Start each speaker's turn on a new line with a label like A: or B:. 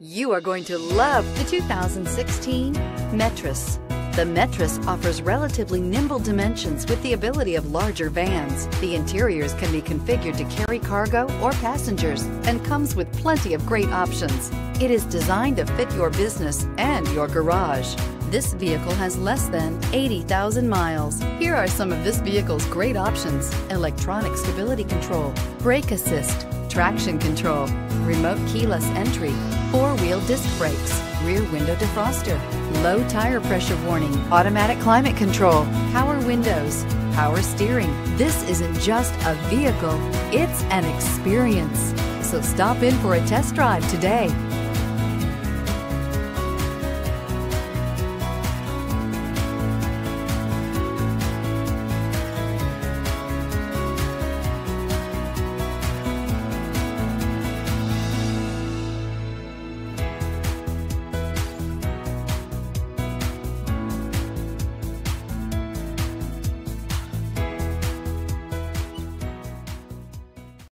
A: You are going to love the 2016 Metris. The Metris offers relatively nimble dimensions with the ability of larger vans. The interiors can be configured to carry cargo or passengers and comes with plenty of great options. It is designed to fit your business and your garage. This vehicle has less than 80,000 miles. Here are some of this vehicle's great options. Electronic stability control, brake assist, traction control, remote keyless entry, four-wheel disc brakes, rear window defroster, low tire pressure warning, automatic climate control, power windows, power steering. This isn't just a vehicle, it's an experience. So stop in for a test drive today.